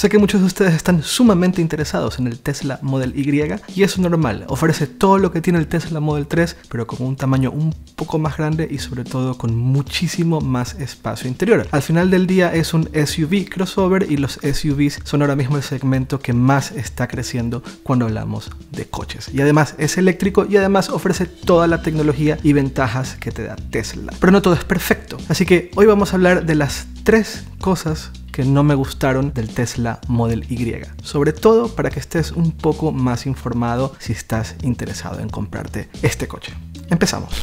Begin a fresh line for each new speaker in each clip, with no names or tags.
Sé que muchos de ustedes están sumamente interesados en el Tesla Model Y y es normal, ofrece todo lo que tiene el Tesla Model 3 pero con un tamaño un poco más grande y sobre todo con muchísimo más espacio interior. Al final del día es un SUV crossover y los SUVs son ahora mismo el segmento que más está creciendo cuando hablamos de coches. Y además es eléctrico y además ofrece toda la tecnología y ventajas que te da Tesla. Pero no todo es perfecto, así que hoy vamos a hablar de las tres cosas que no me gustaron del Tesla Model Y. Sobre todo para que estés un poco más informado si estás interesado en comprarte este coche. Empezamos.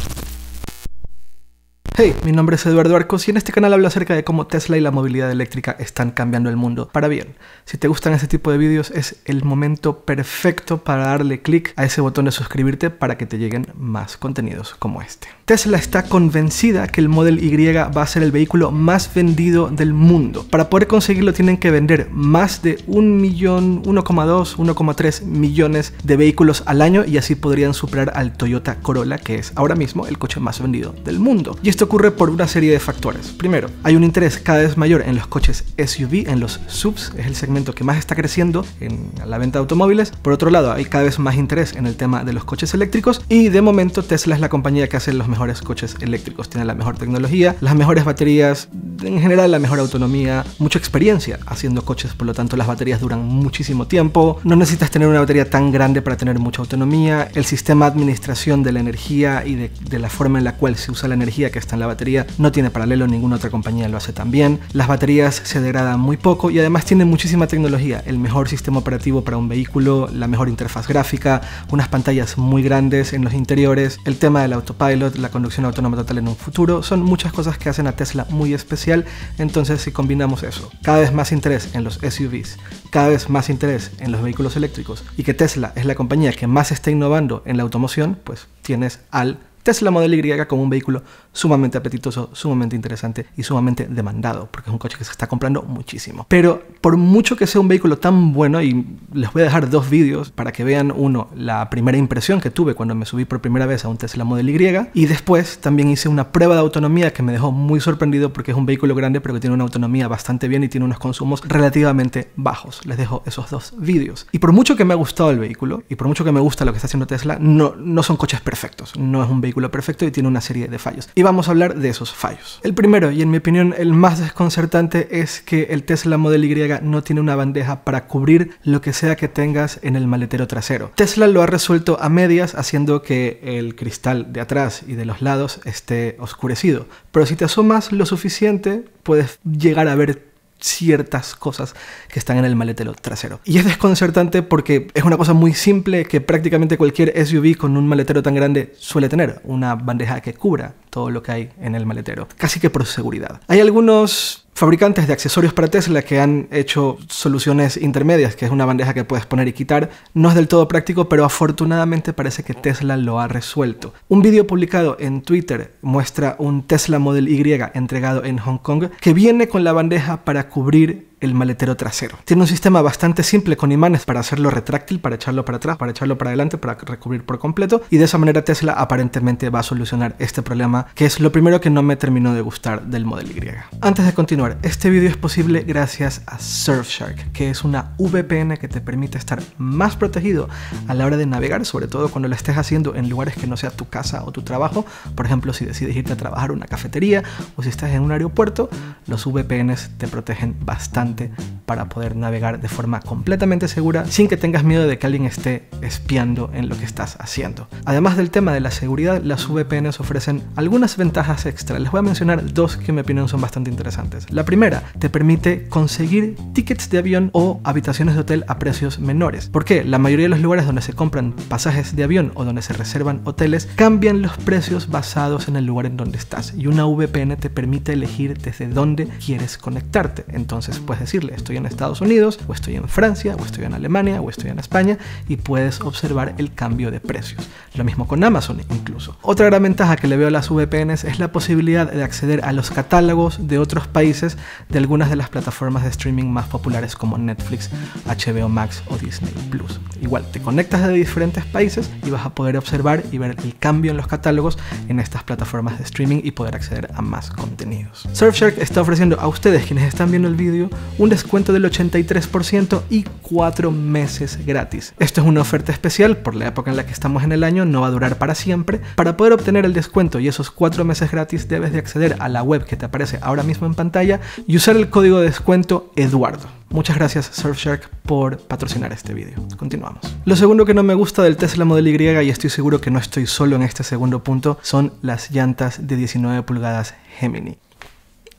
Hey, mi nombre es Eduardo Arcos y en este canal hablo acerca de cómo Tesla y la movilidad eléctrica están cambiando el mundo para bien. Si te gustan este tipo de vídeos es el momento perfecto para darle clic a ese botón de suscribirte para que te lleguen más contenidos como este. Tesla está convencida que el Model Y va a ser el vehículo más vendido del mundo. Para poder conseguirlo tienen que vender más de 1 millón, 1,2, 1,3 millones de vehículos al año y así podrían superar al Toyota Corolla, que es ahora mismo el coche más vendido del mundo. Y esto ocurre por una serie de factores. Primero, hay un interés cada vez mayor en los coches SUV, en los subs, es el segmento que más está creciendo en la venta de automóviles. Por otro lado, hay cada vez más interés en el tema de los coches eléctricos y de momento Tesla es la compañía que hace los mejores coches eléctricos. Tiene la mejor tecnología, las mejores baterías, en general la mejor autonomía, mucha experiencia haciendo coches, por lo tanto las baterías duran muchísimo tiempo. No necesitas tener una batería tan grande para tener mucha autonomía. El sistema de administración de la energía y de, de la forma en la cual se usa la energía que está en la batería no tiene paralelo, ninguna otra compañía lo hace tan bien. Las baterías se degradan muy poco y además tiene muchísima tecnología. El mejor sistema operativo para un vehículo, la mejor interfaz gráfica, unas pantallas muy grandes en los interiores, el tema del autopilot, la conducción autónoma total en un futuro, son muchas cosas que hacen a Tesla muy especial. Entonces, si combinamos eso, cada vez más interés en los SUVs, cada vez más interés en los vehículos eléctricos y que Tesla es la compañía que más está innovando en la automoción, pues tienes al Tesla Model Y como un vehículo sumamente apetitoso, sumamente interesante y sumamente demandado, porque es un coche que se está comprando muchísimo. Pero por mucho que sea un vehículo tan bueno, y les voy a dejar dos vídeos para que vean uno, la primera impresión que tuve cuando me subí por primera vez a un Tesla Model Y, y después también hice una prueba de autonomía que me dejó muy sorprendido porque es un vehículo grande, pero que tiene una autonomía bastante bien y tiene unos consumos relativamente bajos. Les dejo esos dos vídeos. Y por mucho que me ha gustado el vehículo, y por mucho que me gusta lo que está haciendo Tesla, no, no son coches perfectos. No es un vehículo perfecto y tiene una serie de fallos. Y vamos a hablar de esos fallos. El primero, y en mi opinión el más desconcertante, es que el Tesla Model Y no tiene una bandeja para cubrir lo que sea que tengas en el maletero trasero. Tesla lo ha resuelto a medias haciendo que el cristal de atrás y de los lados esté oscurecido. Pero si te asomas lo suficiente, puedes llegar a ver ciertas cosas que están en el maletero trasero. Y es desconcertante porque es una cosa muy simple que prácticamente cualquier SUV con un maletero tan grande suele tener, una bandeja que cubra todo lo que hay en el maletero, casi que por seguridad. Hay algunos fabricantes de accesorios para Tesla que han hecho soluciones intermedias, que es una bandeja que puedes poner y quitar. No es del todo práctico, pero afortunadamente parece que Tesla lo ha resuelto. Un vídeo publicado en Twitter muestra un Tesla Model Y entregado en Hong Kong que viene con la bandeja para cubrir el maletero trasero. Tiene un sistema bastante simple con imanes para hacerlo retráctil, para echarlo para atrás, para echarlo para adelante, para recubrir por completo y de esa manera Tesla aparentemente va a solucionar este problema que es lo primero que no me terminó de gustar del Model Y. Antes de continuar, este vídeo es posible gracias a Surfshark, que es una VPN que te permite estar más protegido a la hora de navegar, sobre todo cuando lo estés haciendo en lugares que no sea tu casa o tu trabajo, por ejemplo si decides irte a trabajar a una cafetería o si estás en un aeropuerto, los VPNs te protegen bastante importante para poder navegar de forma completamente segura sin que tengas miedo de que alguien esté espiando en lo que estás haciendo. Además del tema de la seguridad, las VPNs ofrecen algunas ventajas extra. Les voy a mencionar dos que en mi opinión son bastante interesantes. La primera, te permite conseguir tickets de avión o habitaciones de hotel a precios menores. ¿Por qué? La mayoría de los lugares donde se compran pasajes de avión o donde se reservan hoteles cambian los precios basados en el lugar en donde estás y una VPN te permite elegir desde dónde quieres conectarte. Entonces, pues decirle, estoy en Estados Unidos, o estoy en Francia, o estoy en Alemania, o estoy en España, y puedes observar el cambio de precios. Lo mismo con Amazon incluso. Otra gran ventaja que le veo a las VPNs es la posibilidad de acceder a los catálogos de otros países de algunas de las plataformas de streaming más populares como Netflix, HBO Max o Disney Plus. Igual, te conectas de diferentes países y vas a poder observar y ver el cambio en los catálogos en estas plataformas de streaming y poder acceder a más contenidos. Surfshark está ofreciendo a ustedes quienes están viendo el vídeo un descuento del 83% y 4 meses gratis. Esto es una oferta especial por la época en la que estamos en el año, no va a durar para siempre. Para poder obtener el descuento y esos 4 meses gratis debes de acceder a la web que te aparece ahora mismo en pantalla y usar el código de descuento Eduardo. Muchas gracias Surfshark por patrocinar este vídeo. Continuamos. Lo segundo que no me gusta del Tesla Model Y, y estoy seguro que no estoy solo en este segundo punto, son las llantas de 19 pulgadas Gemini.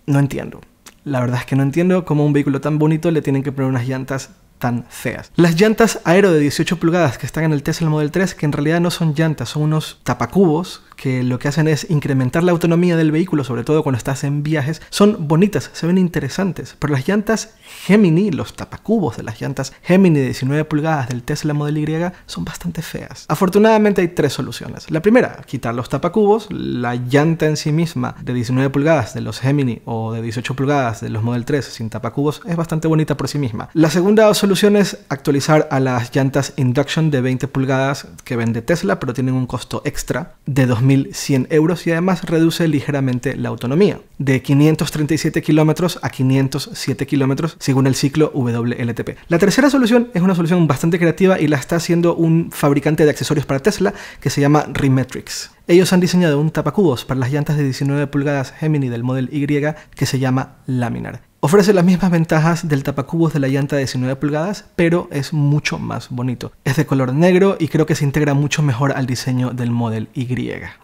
No entiendo. La verdad es que no entiendo cómo a un vehículo tan bonito le tienen que poner unas llantas tan feas. Las llantas aero de 18 pulgadas que están en el Tesla Model 3, que en realidad no son llantas, son unos tapacubos que lo que hacen es incrementar la autonomía del vehículo, sobre todo cuando estás en viajes, son bonitas, se ven interesantes, pero las llantas Gemini, los tapacubos de las llantas Gemini de 19 pulgadas del Tesla Model Y son bastante feas. Afortunadamente hay tres soluciones. La primera, quitar los tapacubos, la llanta en sí misma de 19 pulgadas de los Gemini o de 18 pulgadas de los Model 3 sin tapacubos es bastante bonita por sí misma. La segunda solución es actualizar a las llantas Induction de 20 pulgadas que vende Tesla, pero tienen un costo extra de 2000 1.100 euros y además reduce ligeramente la autonomía, de 537 kilómetros a 507 kilómetros según el ciclo WLTP. La tercera solución es una solución bastante creativa y la está haciendo un fabricante de accesorios para Tesla que se llama Remetrix. Ellos han diseñado un tapacubos para las llantas de 19 pulgadas Gemini del Model Y que se llama Laminar. Ofrece las mismas ventajas del tapacubos de la llanta de 19 pulgadas, pero es mucho más bonito. Es de color negro y creo que se integra mucho mejor al diseño del Model Y.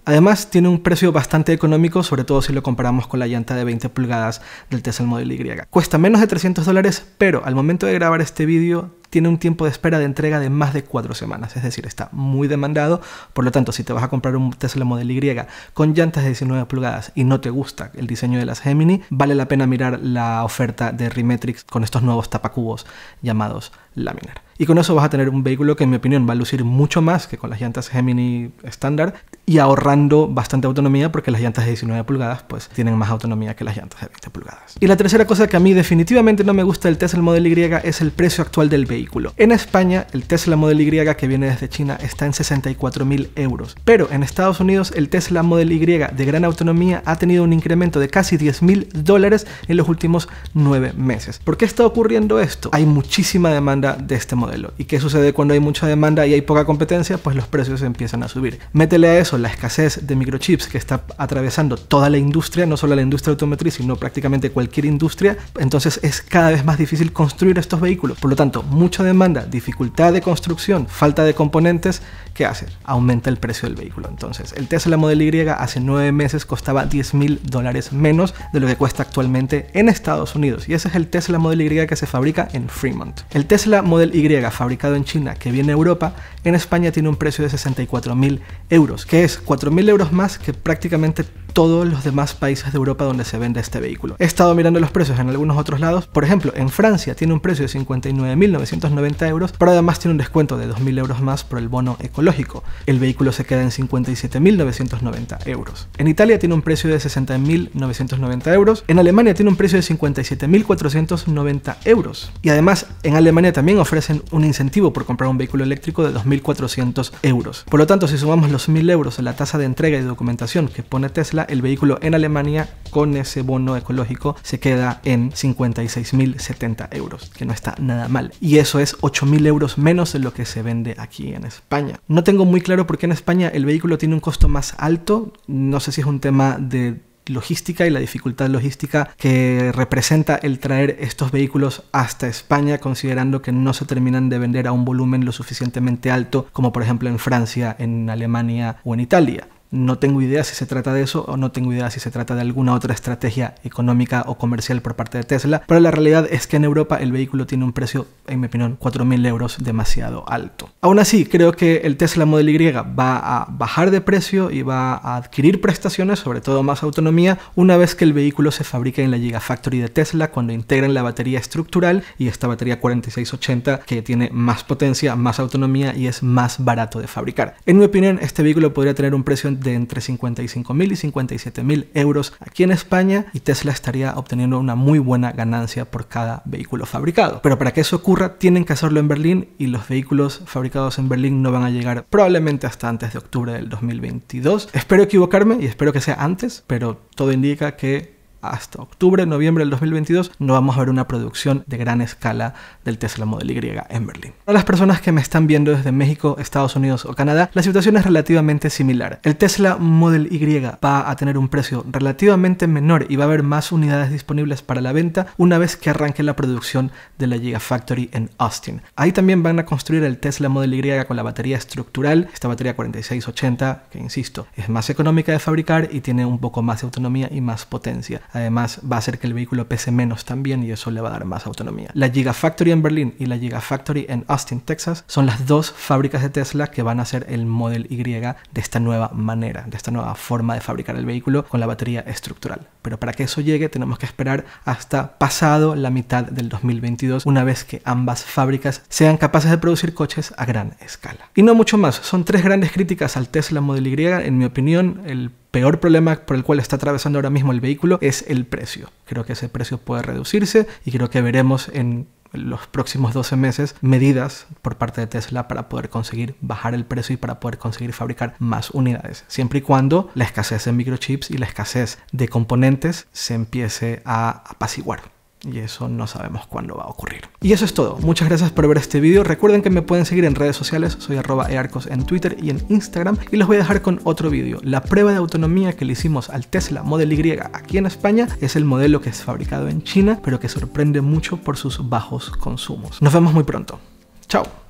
Además, tiene un precio bastante económico, sobre todo si lo comparamos con la llanta de 20 pulgadas del Tesla Model Y. Cuesta menos de 300 dólares, pero al momento de grabar este vídeo tiene un tiempo de espera de entrega de más de cuatro semanas, es decir, está muy demandado, por lo tanto, si te vas a comprar un Tesla Model Y con llantas de 19 pulgadas y no te gusta el diseño de las Gemini, vale la pena mirar la oferta de Rimetrix con estos nuevos tapacubos llamados Laminar. Y con eso vas a tener un vehículo que en mi opinión va a lucir mucho más que con las llantas Gemini estándar y ahorrando bastante autonomía porque las llantas de 19 pulgadas pues tienen más autonomía que las llantas de 20 pulgadas. Y la tercera cosa que a mí definitivamente no me gusta del Tesla Model Y es el precio actual del vehículo. En España el Tesla Model Y que viene desde China está en 64.000 euros, pero en Estados Unidos el Tesla Model Y de gran autonomía ha tenido un incremento de casi 10.000 dólares en los últimos 9 meses. ¿Por qué está ocurriendo esto? Hay muchísima demanda de este modelo ¿Y qué sucede cuando hay mucha demanda y hay poca competencia? Pues los precios empiezan a subir. Métele a eso la escasez de microchips que está atravesando toda la industria, no solo la industria automotriz, sino prácticamente cualquier industria, entonces es cada vez más difícil construir estos vehículos. Por lo tanto, mucha demanda, dificultad de construcción, falta de componentes, ¿qué hace? Aumenta el precio del vehículo. Entonces, el Tesla Model Y hace nueve meses costaba 10 mil dólares menos de lo que cuesta actualmente en Estados Unidos. Y ese es el Tesla Model Y que se fabrica en Fremont. El Tesla Model Y fabricado en China que viene a Europa, en España tiene un precio de 64.000 euros, que es 4.000 euros más que prácticamente todos los demás países de Europa donde se vende este vehículo. He estado mirando los precios en algunos otros lados. Por ejemplo, en Francia tiene un precio de 59.990 euros, pero además tiene un descuento de 2.000 euros más por el bono ecológico. El vehículo se queda en 57.990 euros. En Italia tiene un precio de 60.990 euros. En Alemania tiene un precio de 57.490 euros. Y además en Alemania también ofrecen un incentivo por comprar un vehículo eléctrico de 2.400 euros. Por lo tanto, si sumamos los 1.000 euros a la tasa de entrega y documentación que pone Tesla, el vehículo en Alemania con ese bono ecológico se queda en 56.070 euros, que no está nada mal. Y eso es 8.000 euros menos de lo que se vende aquí en España. No tengo muy claro por qué en España el vehículo tiene un costo más alto. No sé si es un tema de logística y la dificultad logística que representa el traer estos vehículos hasta España, considerando que no se terminan de vender a un volumen lo suficientemente alto como por ejemplo en Francia, en Alemania o en Italia. No tengo idea si se trata de eso o no tengo idea si se trata de alguna otra estrategia económica o comercial por parte de Tesla, pero la realidad es que en Europa el vehículo tiene un precio, en mi opinión, 4.000 euros demasiado alto. Aún así, creo que el Tesla Model Y va a bajar de precio y va a adquirir prestaciones, sobre todo más autonomía, una vez que el vehículo se fabrique en la Gigafactory de Tesla, cuando integren la batería estructural y esta batería 4680 que tiene más potencia, más autonomía y es más barato de fabricar. En mi opinión, este vehículo podría tener un precio de entre 55.000 y 57.000 euros aquí en España y Tesla estaría obteniendo una muy buena ganancia por cada vehículo fabricado. Pero para que eso ocurra tienen que hacerlo en Berlín y los vehículos fabricados en Berlín no van a llegar probablemente hasta antes de octubre del 2022. Espero equivocarme y espero que sea antes, pero todo indica que hasta octubre, noviembre del 2022 no vamos a ver una producción de gran escala del Tesla Model Y en Berlín. Para las personas que me están viendo desde México, Estados Unidos o Canadá, la situación es relativamente similar. El Tesla Model Y va a tener un precio relativamente menor y va a haber más unidades disponibles para la venta una vez que arranque la producción de la Gigafactory en Austin. Ahí también van a construir el Tesla Model Y con la batería estructural, esta batería 4680, que insisto, es más económica de fabricar y tiene un poco más de autonomía y más potencia. Además, va a hacer que el vehículo pese menos también y eso le va a dar más autonomía. La Gigafactory en Berlín y la Gigafactory en Austin, Texas, son las dos fábricas de Tesla que van a hacer el Model Y de esta nueva manera, de esta nueva forma de fabricar el vehículo con la batería estructural. Pero para que eso llegue tenemos que esperar hasta pasado la mitad del 2022, una vez que ambas fábricas sean capaces de producir coches a gran escala. Y no mucho más, son tres grandes críticas al Tesla Model Y, en mi opinión, el peor problema por el cual está atravesando ahora mismo el vehículo es el precio. Creo que ese precio puede reducirse y creo que veremos en los próximos 12 meses medidas por parte de Tesla para poder conseguir bajar el precio y para poder conseguir fabricar más unidades, siempre y cuando la escasez de microchips y la escasez de componentes se empiece a apaciguar y eso no sabemos cuándo va a ocurrir. Y eso es todo. Muchas gracias por ver este video. Recuerden que me pueden seguir en redes sociales. Soy arroba earcos en Twitter y en Instagram. Y los voy a dejar con otro video. La prueba de autonomía que le hicimos al Tesla Model Y aquí en España es el modelo que es fabricado en China, pero que sorprende mucho por sus bajos consumos. Nos vemos muy pronto. Chao.